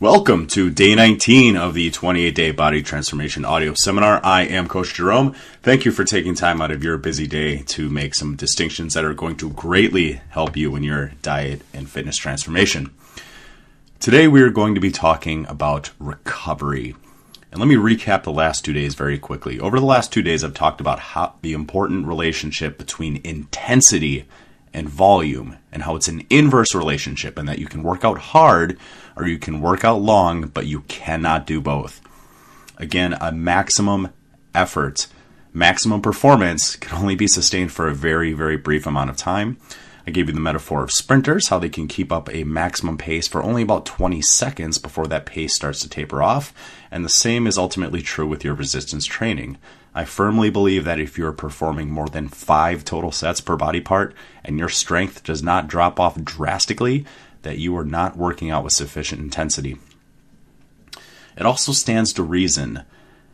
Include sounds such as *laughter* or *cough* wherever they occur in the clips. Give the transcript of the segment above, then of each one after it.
Welcome to day 19 of the 28 day body transformation audio seminar. I am Coach Jerome. Thank you for taking time out of your busy day to make some distinctions that are going to greatly help you in your diet and fitness transformation. Today, we are going to be talking about recovery. And let me recap the last two days very quickly. Over the last two days, I've talked about how the important relationship between intensity and volume and how it's an inverse relationship and that you can work out hard or you can work out long, but you cannot do both. Again, a maximum effort, maximum performance can only be sustained for a very, very brief amount of time. I gave you the metaphor of sprinters, how they can keep up a maximum pace for only about 20 seconds before that pace starts to taper off. And the same is ultimately true with your resistance training. I firmly believe that if you're performing more than five total sets per body part and your strength does not drop off drastically, that you are not working out with sufficient intensity. It also stands to reason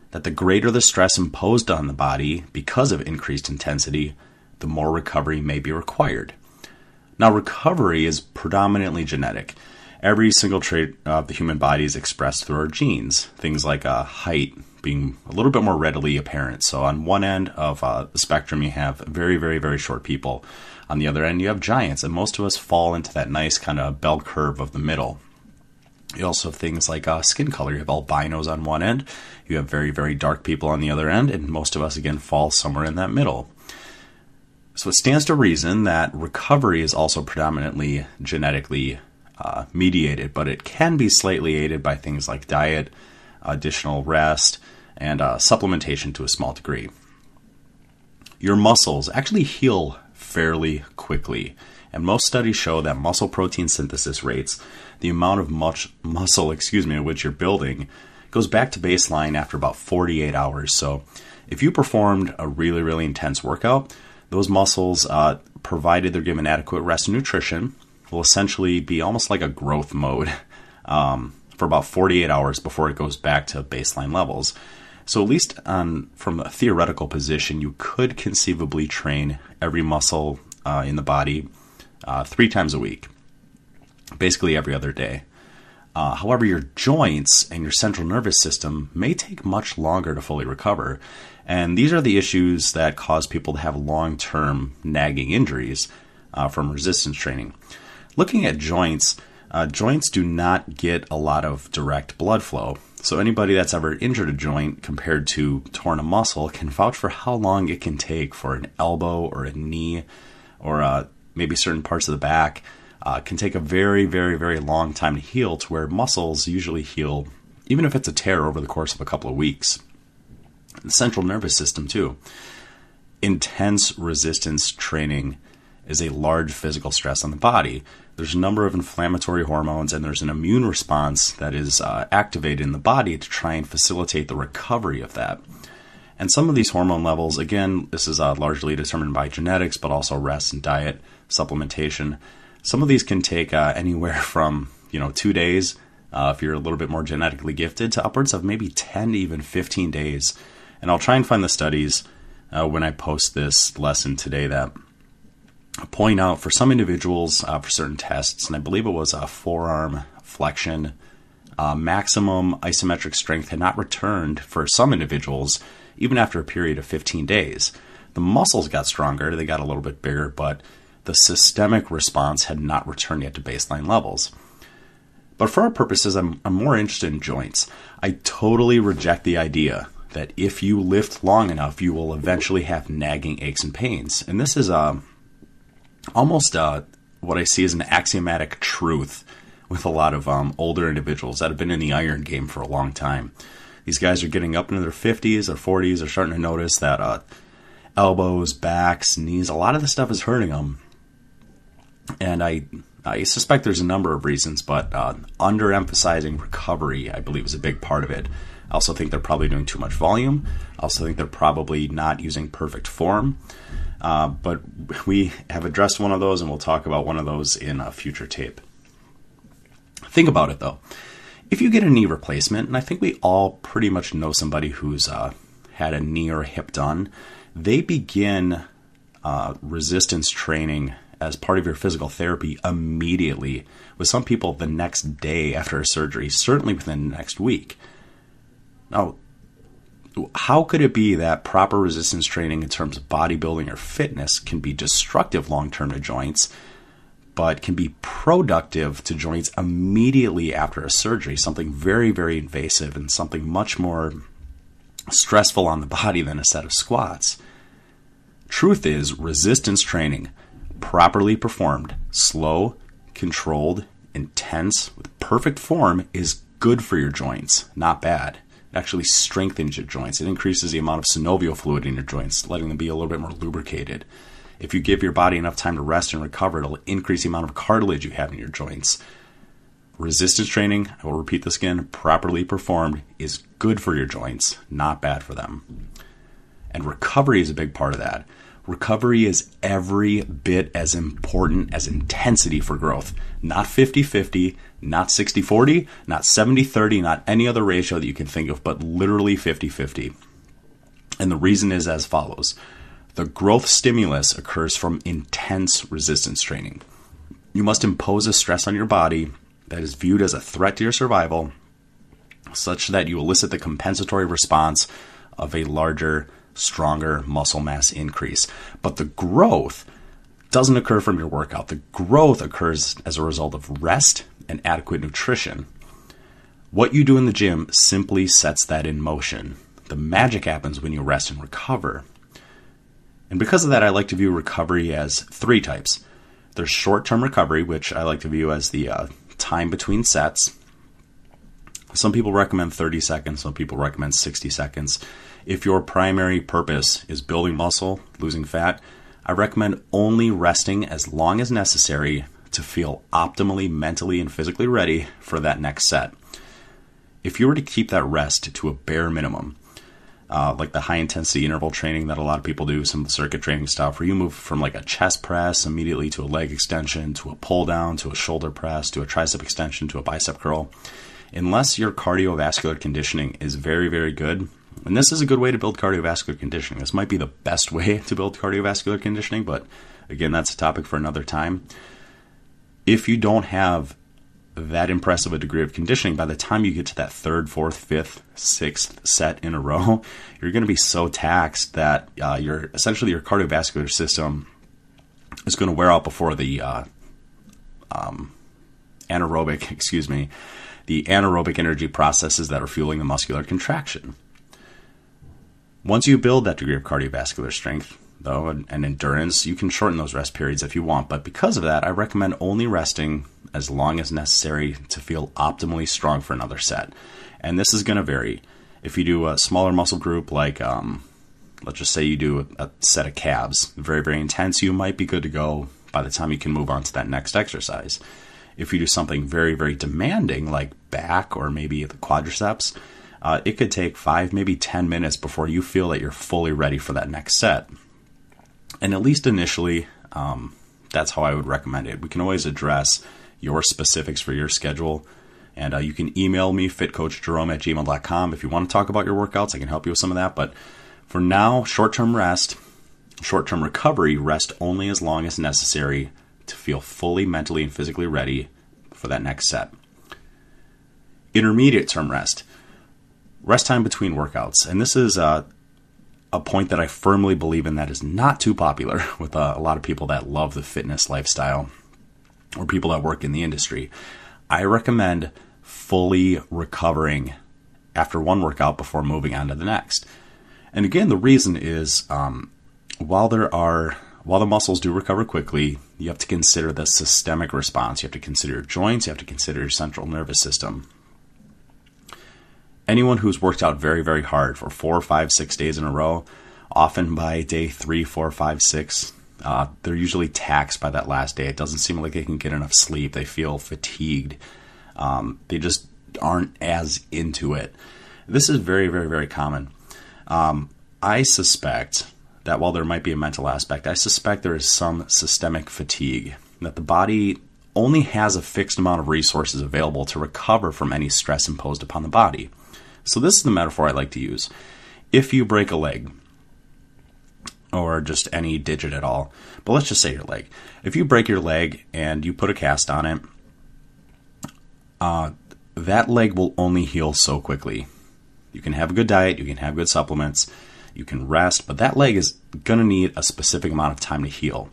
that the greater the stress imposed on the body because of increased intensity, the more recovery may be required. Now, recovery is predominantly genetic. Every single trait of the human body is expressed through our genes. Things like uh, height being a little bit more readily apparent. So, on one end of uh, the spectrum, you have very, very, very short people. On the other end, you have giants, and most of us fall into that nice kind of bell curve of the middle. You also have things like uh, skin color. You have albinos on one end, you have very, very dark people on the other end, and most of us, again, fall somewhere in that middle. So it stands to reason that recovery is also predominantly genetically uh, mediated, but it can be slightly aided by things like diet, additional rest, and uh, supplementation to a small degree. Your muscles actually heal fairly quickly, and most studies show that muscle protein synthesis rates, the amount of much muscle, excuse me, which you're building, goes back to baseline after about 48 hours. So, if you performed a really, really intense workout, those muscles, uh, provided they're given adequate rest and nutrition, will essentially be almost like a growth mode *laughs* um, for about 48 hours before it goes back to baseline levels. So, at least on, from a theoretical position, you could conceivably train every muscle uh, in the body uh, three times a week, basically every other day. Uh, however, your joints and your central nervous system may take much longer to fully recover. And these are the issues that cause people to have long term nagging injuries uh, from resistance training. Looking at joints, uh, joints do not get a lot of direct blood flow. So, anybody that's ever injured a joint compared to torn a muscle can vouch for how long it can take for an elbow or a knee or uh, maybe certain parts of the back uh, can take a very, very, very long time to heal to where muscles usually heal, even if it's a tear over the course of a couple of weeks. The central nervous system, too. Intense resistance training is a large physical stress on the body. There's a number of inflammatory hormones, and there's an immune response that is uh, activated in the body to try and facilitate the recovery of that. And some of these hormone levels, again, this is uh, largely determined by genetics, but also rest and diet, supplementation. Some of these can take uh, anywhere *laughs* from you know two days uh, if you're a little bit more genetically gifted to upwards of maybe 10 to even 15 days. And I'll try and find the studies uh, when I post this lesson today that point out for some individuals uh, for certain tests, and I believe it was a forearm flexion. Uh, maximum isometric strength had not returned for some individuals even after a period of 15 days. The muscles got stronger, they got a little bit bigger, but the systemic response had not returned yet to baseline levels. But for our purposes, I'm, I'm more interested in joints. I totally reject the idea that if you lift long enough, you will eventually have nagging aches and pains. And this is uh, almost uh, what I see as an axiomatic truth with a lot of um, older individuals that have been in the iron game for a long time. These guys are getting up into their 50s or 40s, are starting to notice that uh, elbows, backs, knees, a lot of the stuff is hurting them and I I suspect there's a number of reasons, but uh, underemphasizing recovery, I believe, is a big part of it. I also think they're probably doing too much volume. I also think they're probably not using perfect form. Uh, but we have addressed one of those, and we'll talk about one of those in a future tape. Think about it though. If you get a knee replacement, and I think we all pretty much know somebody who's uh, had a knee or a hip done, they begin uh, resistance training as part of your physical therapy immediately, with some people the next day after a surgery, certainly within the next week. Now, how could it be that proper resistance training in terms of bodybuilding or fitness can be destructive long term to joints, but can be productive to joints immediately after a surgery? Something very, very invasive and something much more stressful on the body than a set of squats. Truth is, resistance training, properly performed, slow, controlled, intense, with perfect form, is good for your joints, not bad. Actually strengthens your joints. It increases the amount of synovial fluid in your joints, letting them be a little bit more lubricated. If you give your body enough time to rest and recover, it'll increase the amount of cartilage you have in your joints. Resistance training, I will repeat this again, properly performed, is good for your joints, not bad for them. And recovery is a big part of that. Recovery is every bit as important as intensity for growth. Not 50 50, not 60 40, not 70 30, not any other ratio that you can think of, but literally 50 50. And the reason is as follows the growth stimulus occurs from intense resistance training. You must impose a stress on your body that is viewed as a threat to your survival, such that you elicit the compensatory response of a larger, stronger muscle mass increase. But the growth doesn't occur from your workout. The growth occurs as a result of rest and adequate nutrition. What you do in the gym simply sets that in motion. The magic happens when you rest and recover. And because of that, I like to view recovery as three types. There's short term recovery, which I like to view as the uh, time between sets. Some people recommend 30 seconds, some people recommend 60 seconds. If your primary purpose is building muscle, losing fat, I recommend only resting as long as necessary to feel optimally mentally and physically ready for that next set. If you were to keep that rest to a bare minimum, uh, like the high intensity interval training that a lot of people do, some of the circuit training stuff, where you move from like a chest press immediately to a leg extension, to a pull down, to a shoulder press, to a tricep extension, to a bicep curl. Unless your cardiovascular conditioning is very, very good, and this is a good way to build cardiovascular conditioning. This might be the best way *laughs* to build cardiovascular conditioning, but again, that's a topic for another time. If you don't have that impressive a degree of conditioning, by the time you get to that third, fourth, fifth, sixth set in a row, *laughs* you're going to be so taxed that uh, your essentially your cardiovascular system is going to wear out before the uh, um, anaerobic, *laughs* excuse me, the anaerobic energy processes that are fueling the muscular contraction. Once you build that degree of cardiovascular strength, though, and, and endurance, you can shorten those rest periods if you want. But because of that, I recommend only resting as long as necessary to feel optimally strong for another set. And this is going to vary. If you do a smaller muscle group, like um, let's just say you do a, a set of calves, very, very intense, you might be good to go by the time you can move on to that next exercise. If you do something very, very demanding, like back or maybe the quadriceps, uh, it could take five, maybe 10 minutes before you feel that you're fully ready for that next set. And at least initially, um, that's how I would recommend it. We can always address your specifics for your schedule. And uh, you can email me, fitcoachjerome at gmail.com. If you want to talk about your workouts, I can help you with some of that. But for now, short term rest, short term recovery, rest only as long as necessary to feel fully mentally and physically ready for that next set. Intermediate term rest, rest time between workouts. And this is uh, a point that I firmly believe in that is not too popular *laughs* with uh, a lot of people that love the fitness lifestyle or people that work in the industry. I recommend fully recovering after one workout before moving on to the next. And again, the reason is um, while there are while the muscles do recover quickly, you have to consider the systemic response. You have to consider your joints. You have to consider your central nervous system. Anyone who's worked out very, very hard for four, five, six days in a row, often by day three, four, five, six, uh, they're usually taxed by that last day. It doesn't seem like they can get enough sleep. They feel fatigued. Um, they just aren't as into it. This is very, very, very common. Um, I suspect that while there might be a mental aspect, I suspect there is some systemic fatigue, that the body only has a fixed amount of resources available to recover from any stress imposed upon the body. So, this is the metaphor I like to use. If you break a leg, or just any digit at all. But let's just say your leg. If you break your leg and you put a cast on it, uh, that leg will only heal so quickly. You can have a good diet, you can have good supplements, you can rest, but that leg is going to need a specific amount of time to heal.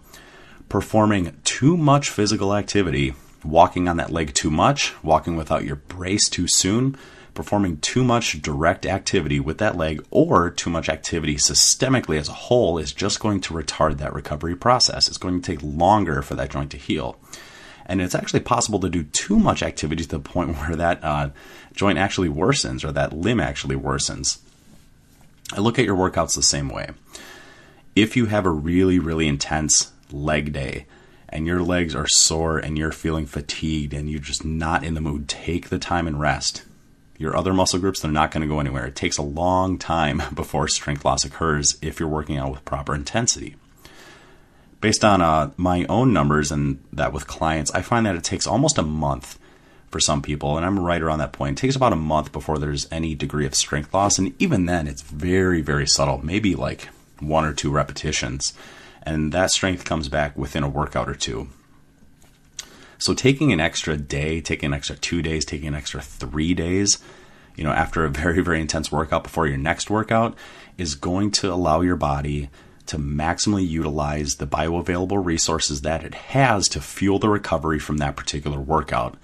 Performing too much physical activity, walking on that leg too much, walking without your brace too soon, performing too much direct activity with that leg or too much activity systemically as a whole is just going to retard that recovery process. It's going to take longer for that joint to heal. And it's actually possible to do too much activity to the point *laughs* where that uh, joint actually worsens or that limb actually worsens. I look at your workouts the same way. If you have a really, really intense leg day and your legs are sore and you're feeling fatigued and you're just not in the mood, take the time and rest your other muscle groups, they're not going to go anywhere. It takes a long time *laughs* before strength loss occurs if you're working out with proper intensity. Based on uh, my own numbers and that with clients, I find that it takes almost a month for some people, and I'm right around that point. It takes about a month before there's any degree of strength loss, and even then, it's very, very subtle, maybe like one or two repetitions, and that strength comes back within a workout or two. So taking an extra day, taking an extra two days, taking an extra three days, you know, after a very, very intense workout before your next workout is going to allow your body to maximally utilize the bioavailable resources that it has to fuel the recovery from that particular workout.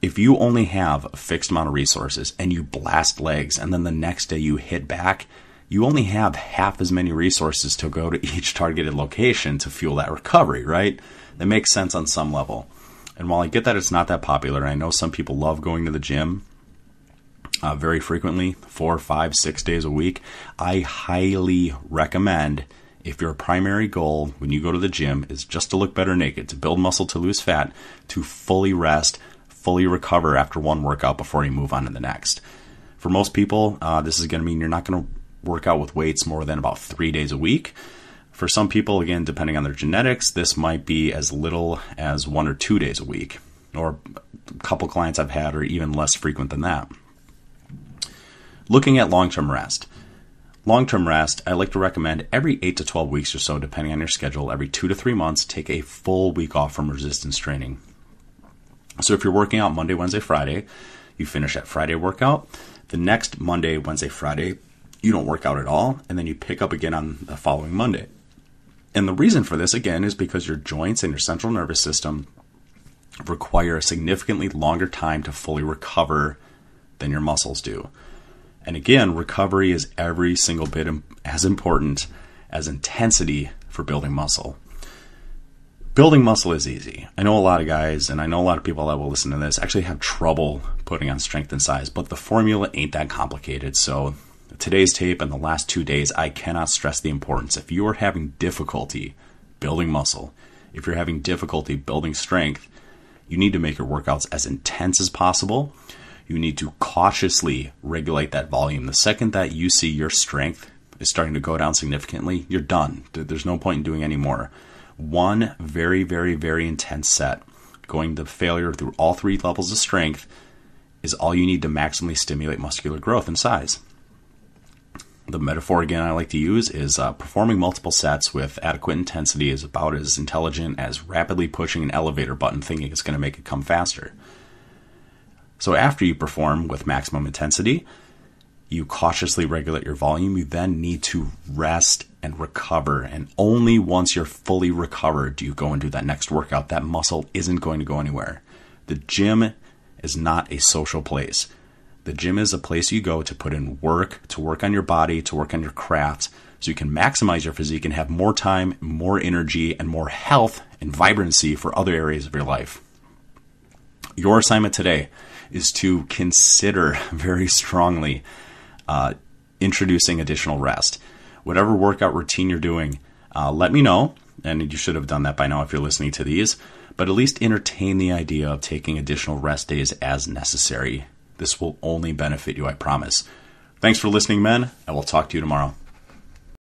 If you only have a fixed amount of resources and you blast legs and then the next day you hit back, you only have half as many resources to go to each targeted location to fuel that recovery, right? That makes sense on some level. And while I get that it's not that popular, and I know some people love going to the gym uh, very frequently, four, five, six days a week, I highly recommend if your primary goal when you go to the gym is just to look better naked, to build muscle, to lose fat, to fully rest, fully recover after one workout before you move on to the next. For most people, uh, this is going to mean you're not going to work out with weights more than about three days a week. For some people, again, depending on their genetics, this might be as little as one or two days a week, or a couple clients I've had are even less frequent than that. Looking at long term rest. Long term rest, I like to recommend every 8 to 12 weeks or so, depending on your schedule, every 2 to 3 months, take a full week off from resistance training. So if you're working out Monday, Wednesday, Friday, you finish that Friday workout. The next Monday, Wednesday, Friday, you don't work out at all, and then you pick up again on the following Monday. And the reason for this, again, is because your joints and your central nervous system require a significantly longer time to fully recover than your muscles do. And again, recovery is every single bit as important as intensity for building muscle. Building muscle is easy. I know a lot of guys, and I know a lot of people that will listen to this actually have trouble putting on strength and size, but the formula ain't that complicated. So today's tape and the last two days, I cannot stress the importance. If you are having difficulty building muscle, if you're having difficulty building strength, you need to make your workouts as intense as possible. You need to cautiously regulate that volume. The second that you see your strength is starting to go down significantly, you're done. There's no point in doing any more. One very, very, very intense set, going to failure through all three levels of strength, is all you need to maximally stimulate muscular growth and size the metaphor again I like to use is uh, performing multiple sets with adequate intensity is about as intelligent as rapidly pushing an elevator button thinking it's going to make it come faster. So after you perform with maximum intensity, you cautiously regulate your volume. You then need to rest and recover. And only once you're fully recovered do you go and do that next workout. That muscle isn't going to go anywhere. The gym is not a social place. The gym is a place you go to put in work, to work on your body, to work on your craft, so you can maximize your physique and have more time, more energy, and more health and vibrancy for other areas of your life. Your assignment today is to consider *laughs* very strongly uh, introducing additional rest. Whatever workout routine you're doing, uh, let me know. And you should have done that by now if you're listening to these. But at least entertain the idea of taking additional rest days as necessary this will only benefit you, I promise. Thanks for listening, men, and we'll talk to you tomorrow.